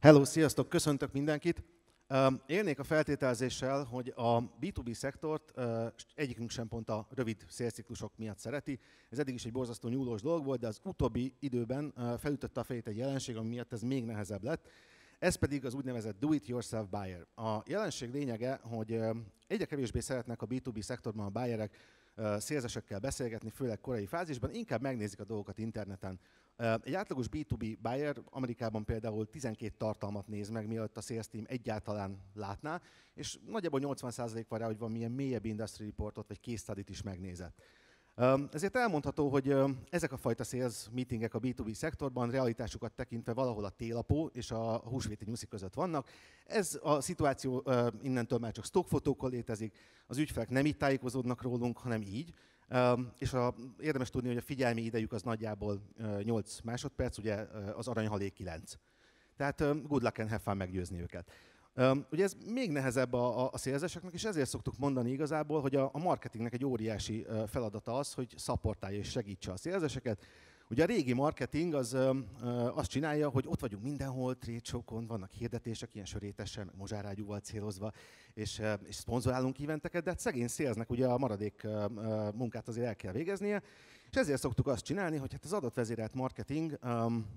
Hello, sziasztok, köszöntök mindenkit. Élnék a feltételezéssel, hogy a B2B szektort egyikünk sem pont a rövid szélciklusok miatt szereti. Ez eddig is egy borzasztó nyúlós dolog volt, de az utóbbi időben felütötte a fejét egy jelenség, ami miatt ez még nehezebb lett. Ez pedig az úgynevezett do-it-yourself buyer. A jelenség lényege, hogy egyre kevésbé szeretnek a B2B szektorban a buyerek szélzesekkel beszélgetni, főleg korai fázisban, inkább megnézik a dolgokat interneten. Egy átlagos B2B buyer Amerikában például 12 tartalmat néz meg, mielőtt a sales team egyáltalán látná, és nagyjából 80% van rá, hogy van milyen mélyebb industry reportot vagy case study is megnézett. Ezért elmondható, hogy ezek a fajta sales meetingek a B2B szektorban realitásukat tekintve valahol a télapó és a húsvéti nyuszi között vannak. Ez a szituáció innentől már csak stockfotókkal létezik, az ügyfelek nem így tájékozódnak rólunk, hanem így. És a, érdemes tudni, hogy a figyelmi idejük az nagyjából 8 másodperc, ugye az aranyhalék 9. Tehát good luck and have fun meggyőzni őket. Ugye ez még nehezebb a, a, a szélzeseknek, és ezért szoktuk mondani igazából, hogy a, a marketingnek egy óriási feladata az, hogy szapportálja és segítse a szélzeseket. Ugye a régi marketing az azt csinálja, hogy ott vagyunk mindenhol, trade vannak hirdetések, ilyen sörétesen, mozsárágyúval célozva, és, és szponzorálunk eventeket, de hát szegény szélznek ugye a maradék munkát azért el kell végeznie, és ezért szoktuk azt csinálni, hogy hát az adatvezérelt marketing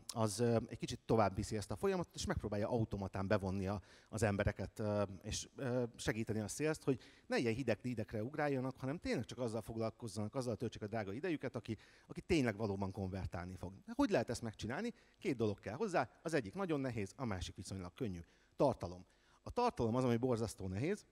az egy kicsit tovább viszi ezt a folyamatot, és megpróbálja automatán bevonni az embereket, és segíteni a szélzt, hogy ne ilyen hideg lidekre ugráljanak, hanem tényleg csak azzal foglalkozzanak, azzal töltsék a drága idejüket, aki, aki tényleg valóban konvertálni fog. Hogy lehet ezt megcsinálni? Két dolog kell hozzá, az egyik nagyon nehéz, a másik viszonylag könnyű. Tartalom. A tartalom az, ami borzasztó nehéz.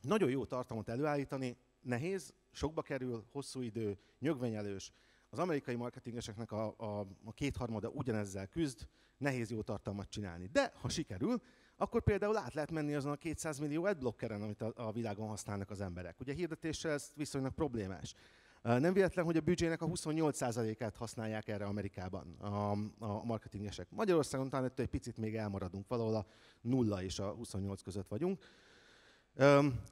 Nagyon jó tartalmat előállítani, nehéz, sokba kerül, hosszú idő, nyögvenyelős. Az amerikai marketingeseknek a, a, a kétharmada ugyanezzel küzd, nehéz jó tartalmat csinálni. De ha sikerül, akkor például át lehet menni azon a 200 millió adblockeren, amit a, a világon használnak az emberek. Ugye hirdetéssel ez viszonylag problémás. Nem véletlen, hogy a büdzsének a 28%-át használják erre Amerikában a, a marketingesek. Magyarországon talán egy picit még elmaradunk, valahol a 0 és a 28 között vagyunk.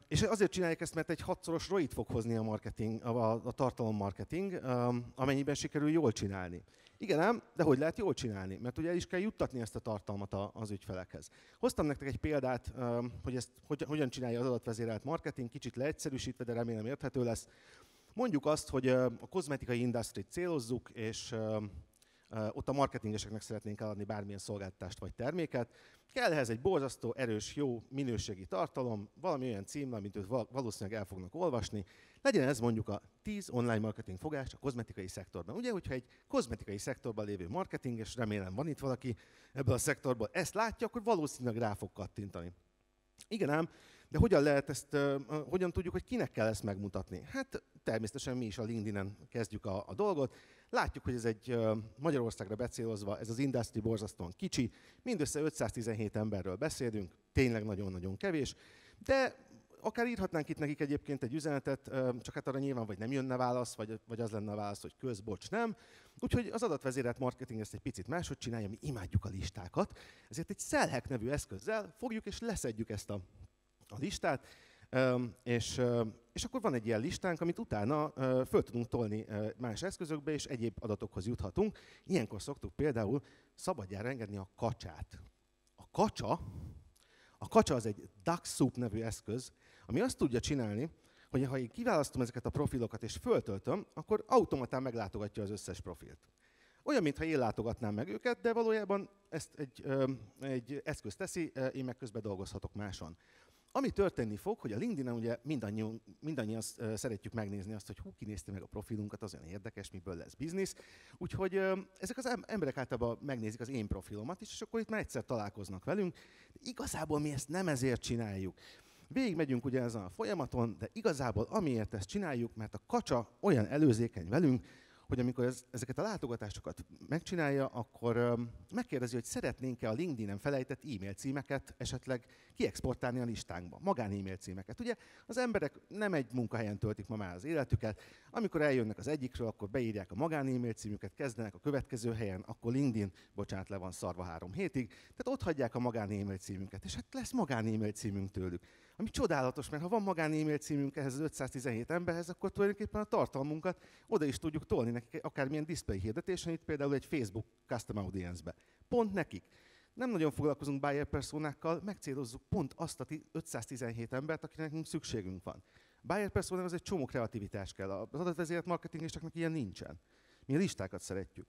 És azért csinálják ezt, mert egy hatszoros ROI-t fog hozni a, marketing, a, a tartalommarketing, um, amennyiben sikerül jól csinálni. Igen ám, de hogy lehet jól csinálni? Mert ugye el is kell juttatni ezt a tartalmat az ügyfelekhez. Hoztam nektek egy példát, hogy ezt hogy, hogyan csinálja az adatvezérelt marketing, kicsit leegyszerűsítve, de remélem érthető lesz. Mondjuk azt, hogy a kozmetikai industrit célozzuk, és ott a marketingeseknek szeretnénk eladni bármilyen szolgáltatást vagy terméket. Kell ehhez egy borzasztó, erős, jó minőségi tartalom, valami olyan cím, amit ők valószínűleg el fognak olvasni. Legyen ez mondjuk a 10 online marketing fogás a kozmetikai szektorban. Ugye, hogyha egy kozmetikai szektorban lévő marketing, és remélem van itt valaki ebből a szektorból, ezt látja, akkor valószínűleg rá fog kattintani. Igen ám, de hogyan lehet ezt, hogyan tudjuk, hogy kinek kell ezt megmutatni? Hát természetesen mi is a LinkedIn-en kezdjük a, a dolgot. Látjuk, hogy ez egy Magyarországra becélozva, ez az industry borzasztóan kicsi, mindössze 517 emberről beszélünk, tényleg nagyon-nagyon kevés, de akár írhatnánk itt nekik egyébként egy üzenetet, csak hát arra nyilván vagy nem jönne válasz, vagy, vagy az lenne a válasz, hogy köz, bocs, nem. Úgyhogy az adatvezérelt marketing ezt egy picit máshogy csinálja, mi imádjuk a listákat, ezért egy Cellhack nevű eszközzel fogjuk és leszedjük ezt a, a listát, és, és akkor van egy ilyen listánk, amit utána föl tudunk tolni más eszközökbe, és egyéb adatokhoz juthatunk. Ilyenkor szoktuk például szabadjára engedni a kacsát. A kacsa, a kacsa az egy Duck Soup nevű eszköz, ami azt tudja csinálni, hogy ha én kiválasztom ezeket a profilokat és föltöltöm, akkor automatán meglátogatja az összes profilt. Olyan, mintha én látogatnám meg őket, de valójában ezt egy, egy eszköz teszi, én meg közben dolgozhatok máson. Ami történni fog, hogy a LinkedIn-en ugye mindannyian, mindannyian szeretjük megnézni azt, hogy hú, kinézte meg a profilunkat, az olyan érdekes, miből lesz biznisz. Úgyhogy ezek az emberek általában megnézik az én profilomat is, és akkor itt már egyszer találkoznak velünk. De igazából mi ezt nem ezért csináljuk. Végig megyünk ugye ezen a folyamaton, de igazából amiért ezt csináljuk, mert a kacsa olyan előzékeny velünk, hogy amikor ez, ezeket a látogatásokat megcsinálja, akkor megkérdezi, hogy szeretnénk-e a LinkedIn-en felejtett e-mail címeket esetleg kiexportálni a listánkba, magán e-mail címeket. Ugye az emberek nem egy munkahelyen töltik ma már az életüket, amikor eljönnek az egyikről, akkor beírják a magán e-mail címüket, kezdenek a következő helyen, akkor LinkedIn, bocsánat, le van szarva három hétig, tehát ott hagyják a magán e-mail címünket, és hát lesz magán e-mail címünk tőlük. Ami csodálatos, mert ha van magán e-mail címünk ehhez az 517 emberhez, akkor tulajdonképpen a tartalmunkat oda is tudjuk tolni nekik, akármilyen display hirdetésen, itt például egy Facebook Custom Audience-be. Pont nekik. Nem nagyon foglalkozunk buyer personákkal, megcélozzuk pont azt a 517 embert, akinek szükségünk van. Buyer persona az egy csomó kreativitás kell. Az adatvezérelt marketingesteknek ilyen nincsen. Mi a listákat szeretjük.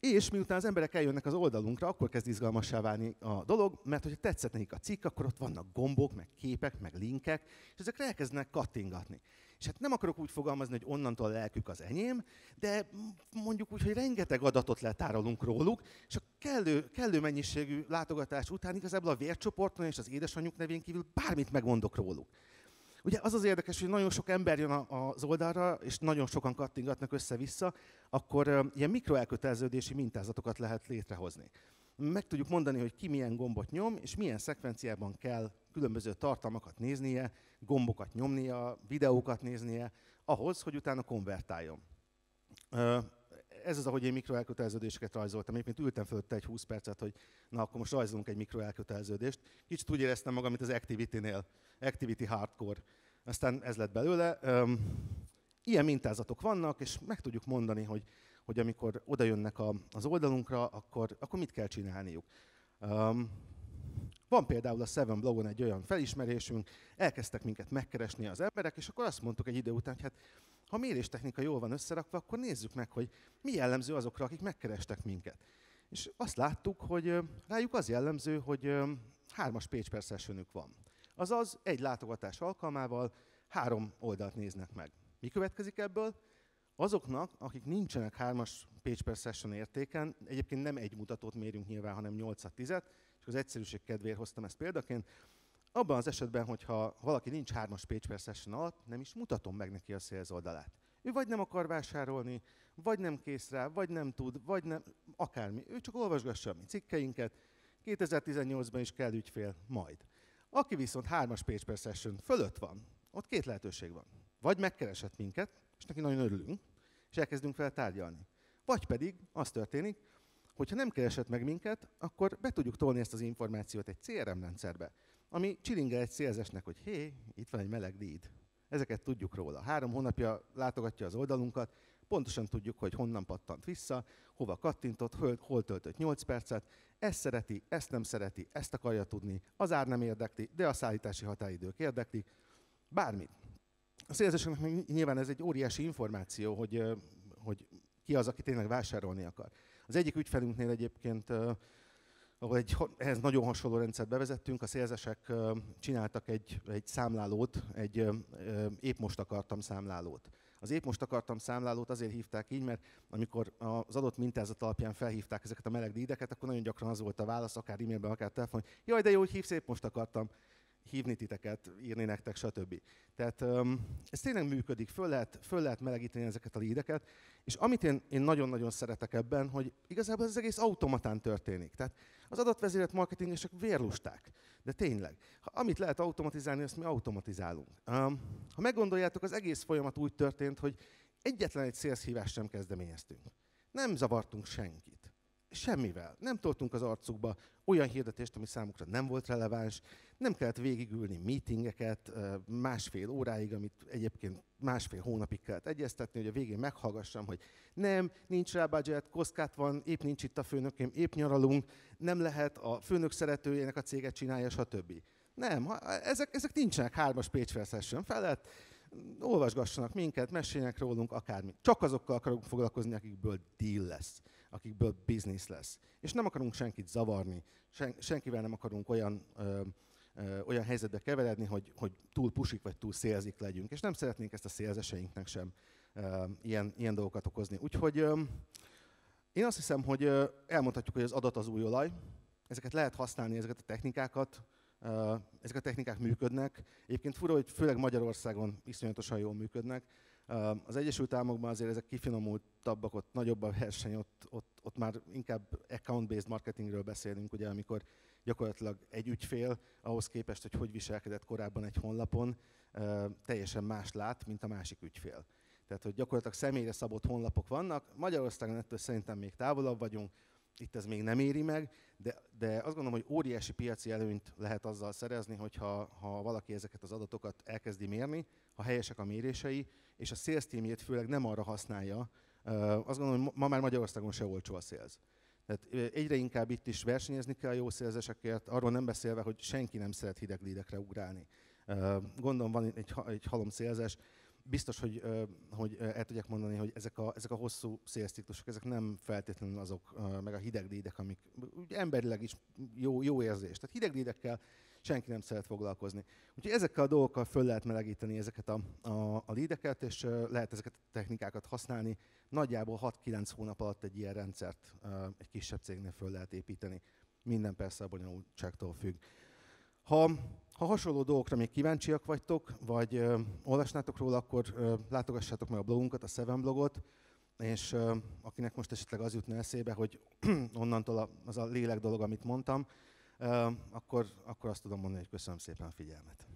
És miután az emberek eljönnek az oldalunkra, akkor kezd izgalmassá válni a dolog, mert hogyha tetszett nekik a cikk, akkor ott vannak gombok, meg képek, meg linkek, és ezekre elkezdenek kattingatni. És hát nem akarok úgy fogalmazni, hogy onnantól a lelkük az enyém, de mondjuk úgy, hogy rengeteg adatot letárolunk róluk, és a kellő, kellő mennyiségű látogatás után igazából a vércsoporton és az édesanyjuk nevén kívül bármit megmondok róluk. Ugye az az érdekes, hogy nagyon sok ember jön az oldalra, és nagyon sokan kattingatnak össze-vissza, akkor ilyen mikroelköteleződési mintázatokat lehet létrehozni. Meg tudjuk mondani, hogy ki milyen gombot nyom, és milyen szekvenciában kell különböző tartalmakat néznie, gombokat nyomnia, videókat néznie, ahhoz, hogy utána konvertáljon. Ez az, ahogy én mikroelköteleződéseket rajzoltam. Egyébként ültem fölötte egy 20 percet, hogy na akkor most rajzolunk egy mikroelköteleződést. Kicsit úgy éreztem magam, mint az Activity-nél. Activity Hardcore. Aztán ez lett belőle. Ilyen mintázatok vannak, és meg tudjuk mondani, hogy, hogy amikor oda jönnek az oldalunkra, akkor, akkor mit kell csinálniuk. Van például a Seven Blogon egy olyan felismerésünk, elkezdtek minket megkeresni az emberek, és akkor azt mondtuk egy idő után, hogy hát ha a méréstechnika jól van összerakva, akkor nézzük meg, hogy mi jellemző azokra, akik megkerestek minket. És azt láttuk, hogy rájuk az jellemző, hogy hármas page per sessionük van. Azaz egy látogatás alkalmával három oldalt néznek meg. Mi következik ebből? Azoknak, akik nincsenek hármas page per session értéken, egyébként nem egy mutatót mérünk nyilván, hanem 8-10-et, és az egyszerűség kedvéért hoztam ezt példaként, abban az esetben, hogyha valaki nincs hármas page per session alatt, nem is mutatom meg neki a sales oldalát. Ő vagy nem akar vásárolni, vagy nem kész rá, vagy nem tud, vagy nem, akármi. Ő csak olvasgassa a mi cikkeinket. 2018-ban is kell ügyfél, majd. Aki viszont hármas page per session fölött van, ott két lehetőség van. Vagy megkeresett minket, és neki nagyon örülünk, és elkezdünk fel tárgyalni. Vagy pedig az történik, hogyha nem keresett meg minket, akkor be tudjuk tolni ezt az információt egy CRM rendszerbe, ami csilingel egy szélzesnek, hogy hé, itt van egy meleg lead. Ezeket tudjuk róla. Három hónapja látogatja az oldalunkat, pontosan tudjuk, hogy honnan pattant vissza, hova kattintott, hol töltött 8 percet, ezt szereti, ezt nem szereti, ezt akarja tudni, az ár nem érdekli, de a szállítási határidők érdekli, bármit. A szélzeseknek nyilván ez egy óriási információ, hogy, hogy ki az, aki tényleg vásárolni akar. Az egyik ügyfelünknél egyébként ahol egy, ehhez nagyon hasonló rendszert bevezettünk, a szélzesek csináltak egy, egy számlálót, egy épp most akartam számlálót. Az épp most akartam számlálót azért hívták így, mert amikor az adott mintázat alapján felhívták ezeket a meleg dídeket, akkor nagyon gyakran az volt a válasz, akár e-mailben, akár telefonon, hogy jaj, de jó, hogy hívsz, épp most akartam hívni titeket, írni nektek, stb. Tehát ez tényleg működik, föl lehet, föl lehet melegíteni ezeket a lídeket, és amit én, én nagyon-nagyon szeretek ebben, hogy igazából ez az egész automatán történik. Tehát az adatvezérelt marketingesek vérlusták, de tényleg. Ha amit lehet automatizálni, azt mi automatizálunk. Ha meggondoljátok, az egész folyamat úgy történt, hogy egyetlen egy szélszhívást sem kezdeményeztünk. Nem zavartunk senkit. Semmivel. Nem toltunk az arcukba olyan hirdetést, ami számukra nem volt releváns, nem kellett végigülni meetingeket másfél óráig, amit egyébként másfél hónapig kellett egyeztetni, hogy a végén meghallgassam, hogy nem, nincs rá budget, koszkát van, épp nincs itt a főnökém, épp nyaralunk, nem lehet, a főnök szeretőjének a céget csinálja, stb. Nem, ezek, ezek nincsenek hármas page session felett, olvasgassanak minket, meséljenek rólunk, akármi. Csak azokkal akarunk foglalkozni, akikből deal lesz akikből biznisz lesz. És nem akarunk senkit zavarni, sen, senkivel nem akarunk olyan, ö, ö, olyan helyzetbe keveredni, hogy, hogy túl pusik vagy túl szélzik legyünk. És nem szeretnénk ezt a szélzeseinknek sem ö, ilyen, ilyen dolgokat okozni. Úgyhogy ö, én azt hiszem, hogy ö, elmondhatjuk, hogy az adat az új olaj. Ezeket lehet használni, ezeket a technikákat, ezek a technikák működnek. Egyébként fura, hogy főleg Magyarországon iszonyatosan jól működnek. Az Egyesült Államokban azért ezek kifinomultabbak, ott nagyobb a verseny, ott, ott, ott már inkább account-based marketingről beszélünk, ugye, amikor gyakorlatilag egy ügyfél ahhoz képest, hogy hogy viselkedett korábban egy honlapon, teljesen más lát, mint a másik ügyfél. Tehát, hogy gyakorlatilag személyre szabott honlapok vannak. Magyarországon ettől szerintem még távolabb vagyunk, itt ez még nem éri meg, de, de azt gondolom, hogy óriási piaci előnyt lehet azzal szerezni, hogyha ha valaki ezeket az adatokat elkezdi mérni, ha helyesek a mérései, és a sales teamjét főleg nem arra használja, azt gondolom, hogy ma már Magyarországon se olcsó a sales. Tehát egyre inkább itt is versenyezni kell a jó szélzesekért, arról nem beszélve, hogy senki nem szeret hideg lídekre ugrálni. Gondolom van egy, egy halom szélzes, biztos, hogy, hogy el tudják mondani, hogy ezek a, ezek a hosszú szélsziklusok, ezek nem feltétlenül azok, meg a hideg lédek, amik úgy emberileg is jó, jó érzés. Tehát hideg lédekkel senki nem szeret foglalkozni. Úgyhogy ezekkel a dolgokkal föl lehet melegíteni ezeket a, a, a lídeket, és lehet ezeket a technikákat használni. Nagyjából 6-9 hónap alatt egy ilyen rendszert egy kisebb cégnél föl lehet építeni. Minden persze a bonyolultságtól függ. Ha, ha hasonló dolgokra még kíváncsiak vagytok, vagy ö, olvasnátok róla, akkor ö, látogassátok meg a blogunkat, a Seven blogot, és ö, akinek most esetleg az jutna eszébe, hogy onnantól a, az a lélek dolog, amit mondtam, ö, akkor, akkor azt tudom mondani, hogy köszönöm szépen a figyelmet.